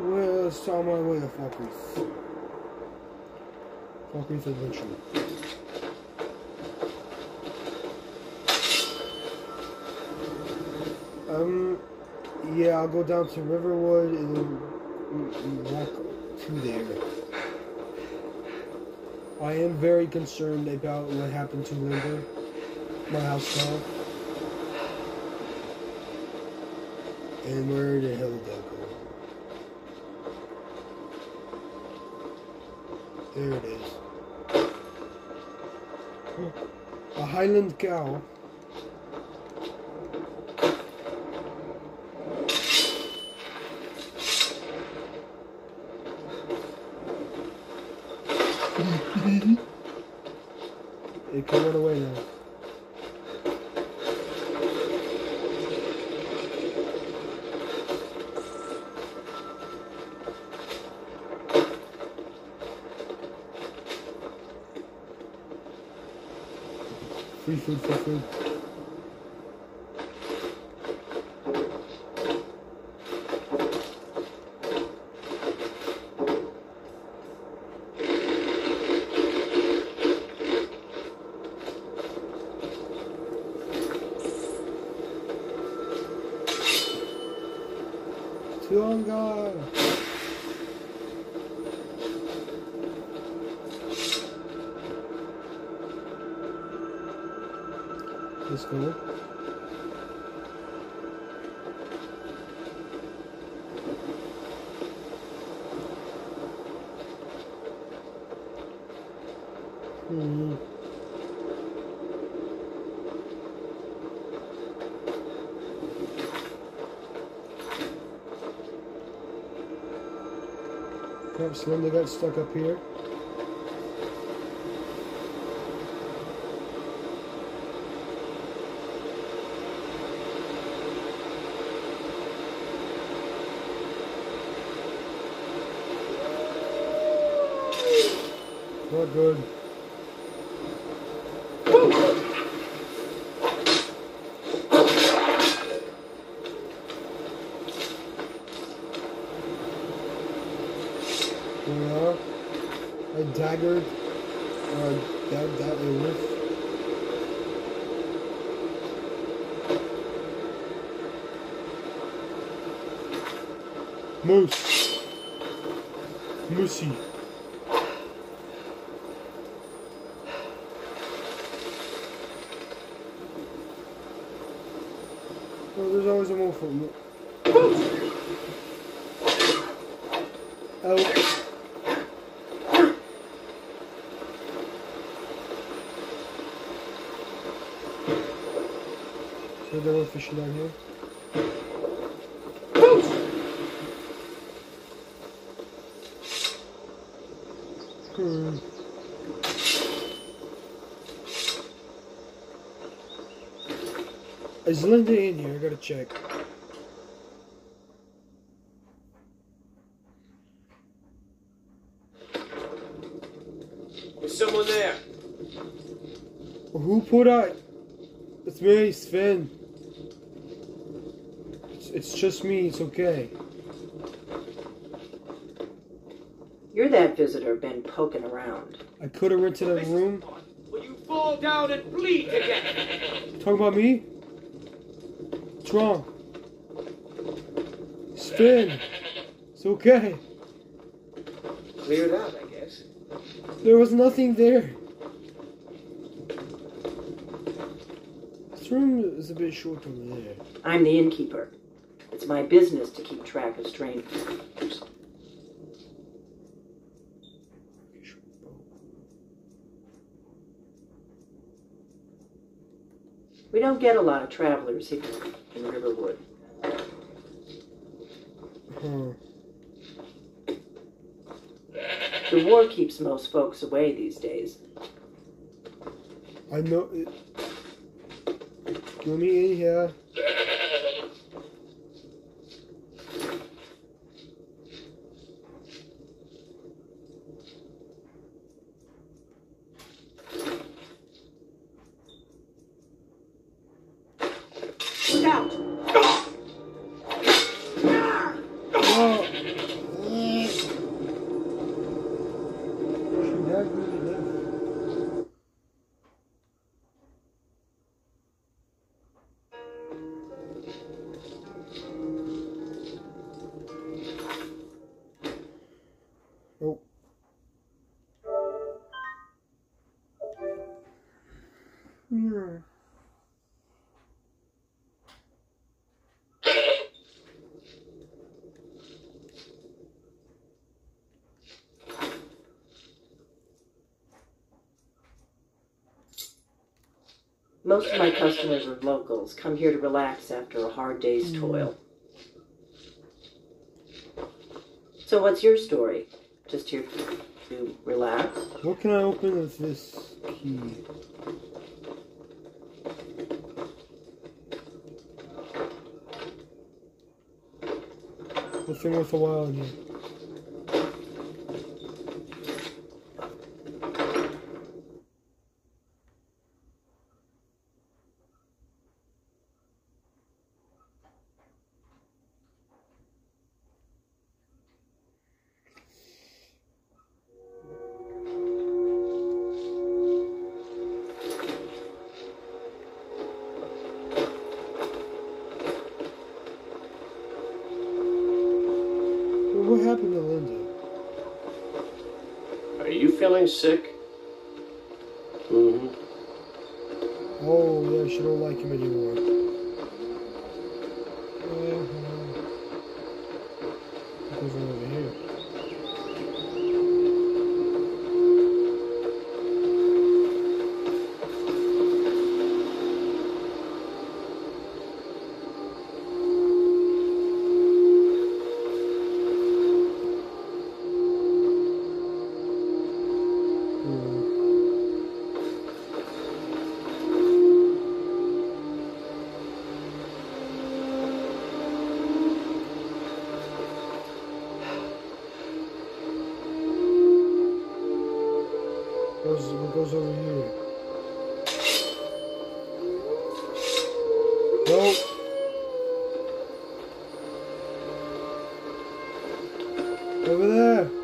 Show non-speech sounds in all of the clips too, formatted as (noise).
Well, it's on my way to Falkreath. Falkreath Adventure. Um, yeah, I'll go down to Riverwood and then walk to there. I am very concerned about what happened to Linda, my house dog. And where the hell did that go? There it is. A Highland cow. it can run away now. Free food, free food. Tuanga! Let's go. Hmm. Perhaps Linda got stuck up here. Good. Uh, that, that a wolf. Moose. Moosey. Oh, Oh. So fishing down here. Hmm. Is Linda in here? I gotta check. Who put? It's me, Sven. It's, it's just me. It's okay. You're that visitor been poking around. I could have rented a room. Will you fall down and bleed again? Talking about me? What's wrong? Spin. It's okay. Cleared out, I guess. There was nothing there. This room is a bit short over there. I'm the innkeeper. It's my business to keep track of strangers. We don't get a lot of travelers here in Riverwood. Huh. The war keeps most folks away these days. I know. It. Me in here. Most of my customers are locals, come here to relax after a hard day's mm. toil. So, what's your story? Just here to relax? What can I open with this key? Nothing worth a while in here. Sick? Over there.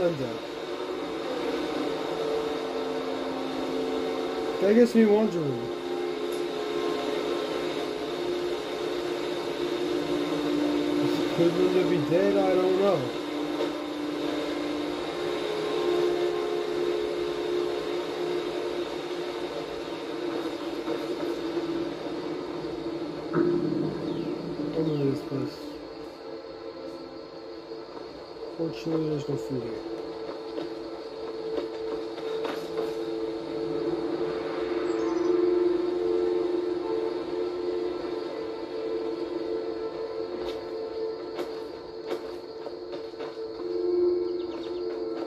Linda? That gets me wondering. Could Linda be dead? I don't know. Fortunately, there's no food here.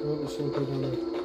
Oh, there's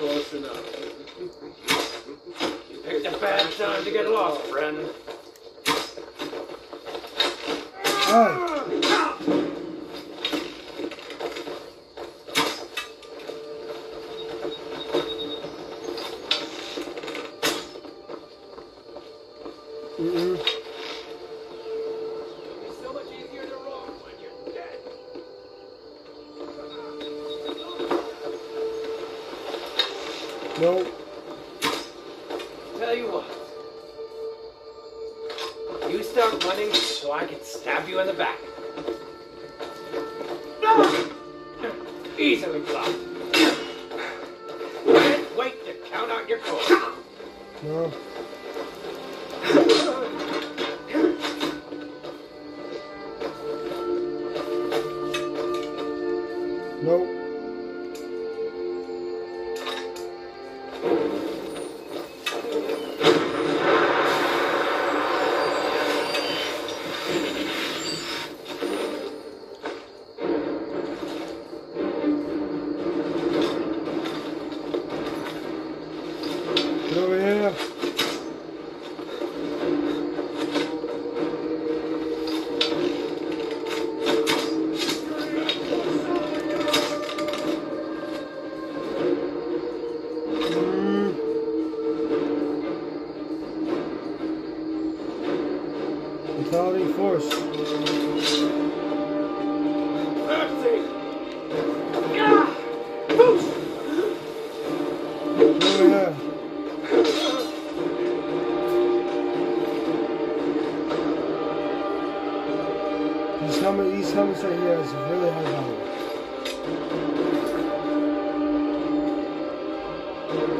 Close enough. Picked a bad time to get lost, friend. hi. Stab you in the back. Easily blocked. Can't wait to count out your coins. No.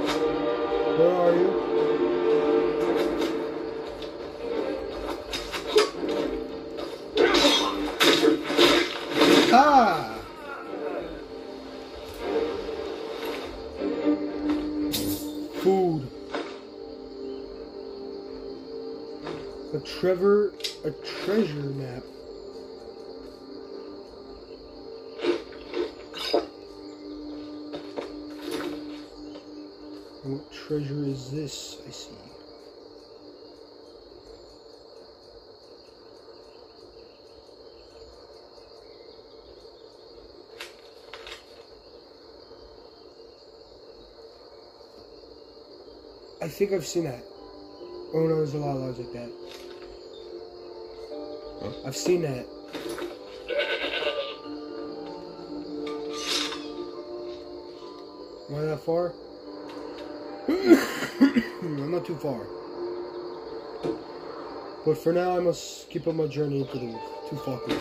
Where are you? Ah! Food. A Trevor, a treasure map. Is this? I see. I think I've seen that. Oh no, there's a lot of lives like that. I've seen that. Am I that far? (clears throat) Mm, I'm not too far. But for now, I must keep on my journey into the to Falkland.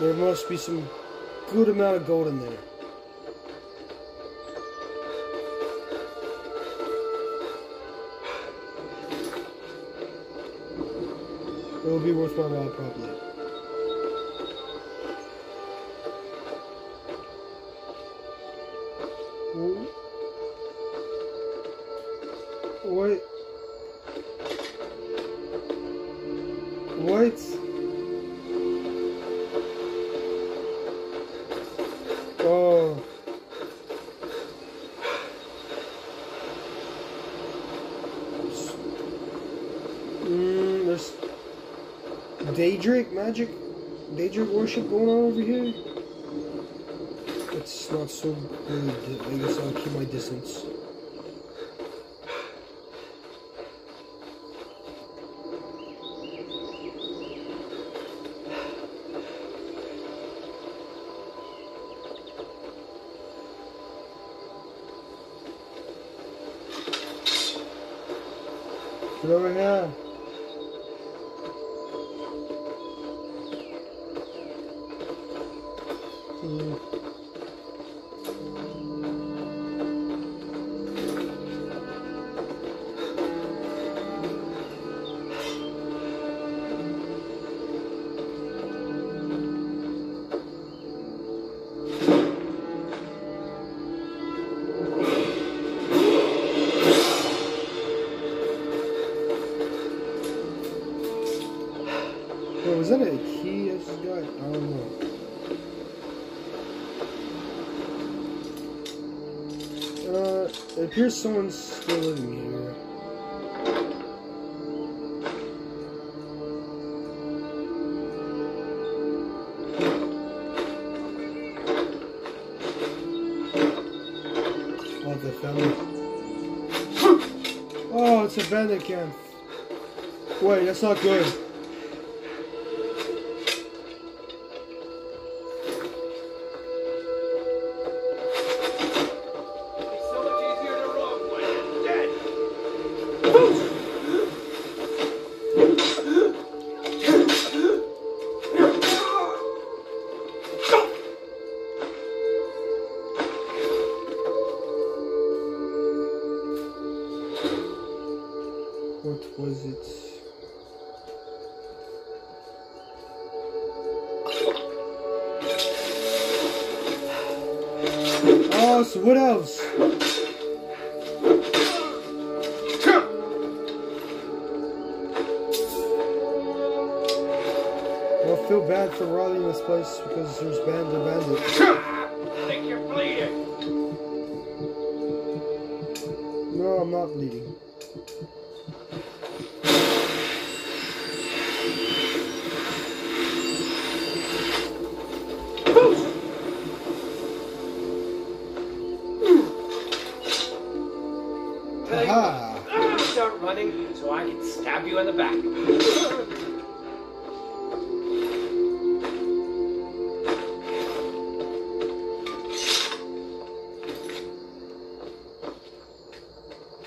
There must be some good amount of gold in there. It will be worth my while, probably. Worship going on over here. It's not so good. I guess I'll keep my distance. Get over here. It appears someone's still living here. Oh, the family. Oh, it's a bandit camp. Wait, that's not good. Feel bad for robbing this place because there's band of bandits. I think you're bleeding. No, I'm not bleeding.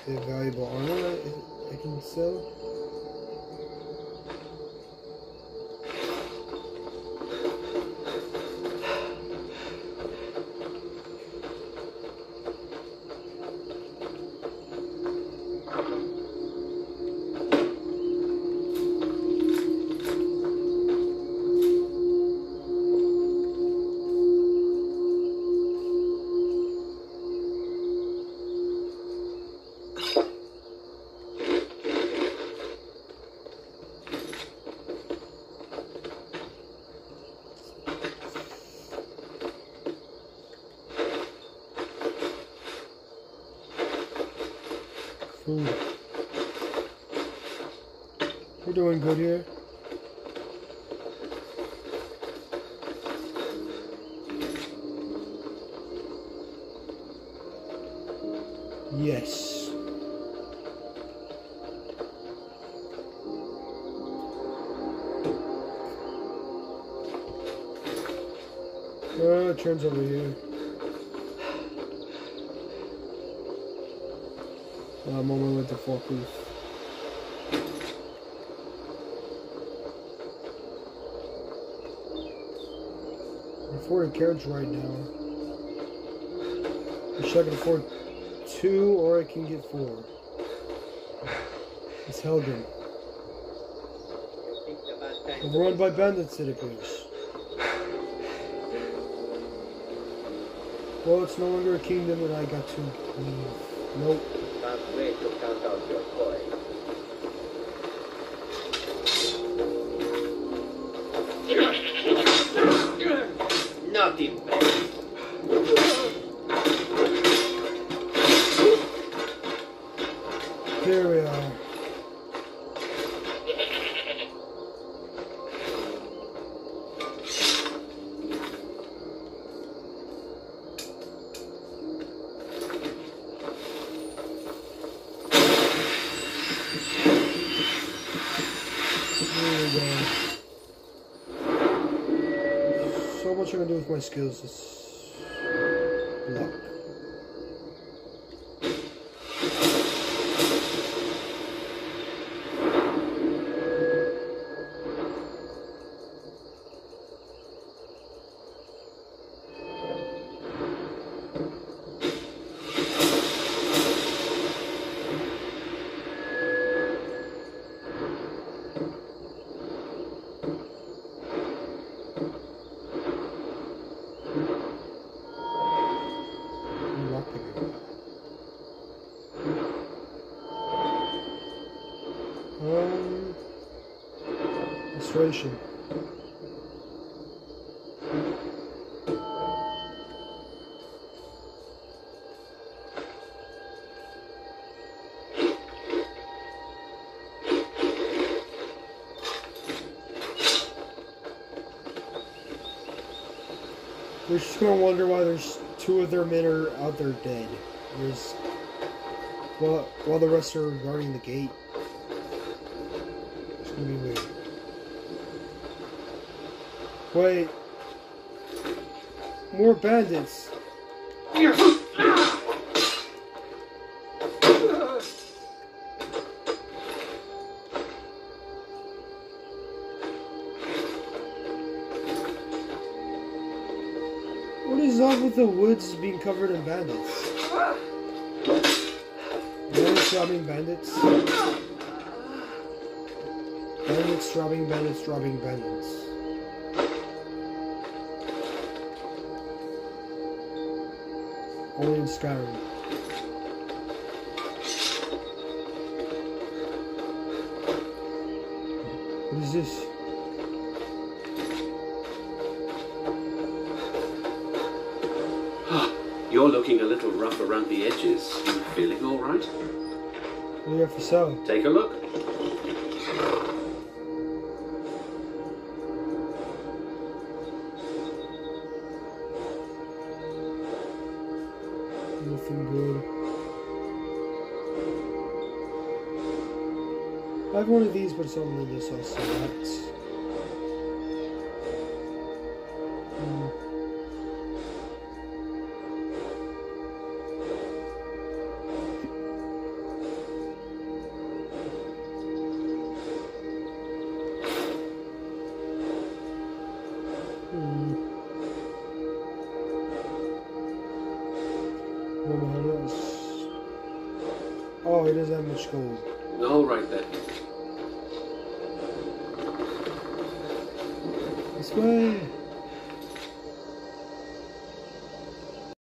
Okay, valuable armor I, I can sell. Food. We're doing good here. Yes. Uh, turns over way to Falkreath. I'm carriage right now. Wish I could afford two or I can get four. It's Helgen. Run by bandits, it appears. Well, it's no longer a kingdom and I got to leave. Nope. Can't wait to your coin. Naughty man. Here we are. Here we go. My skills. We're just gonna wonder why there's two of their men are out there dead. There's while while the rest are guarding the gate. It's gonna be weird. Wait. More bandits. What is up with the woods being covered in bandits? Bandits robbing bandits. Bandits robbing bandits robbing bandits. In Skyrim. What is this? Ah, you're looking a little rough around the edges. You feeling all right? What do you got for sale? Take a look. I have one of these, but it's only this also. That's.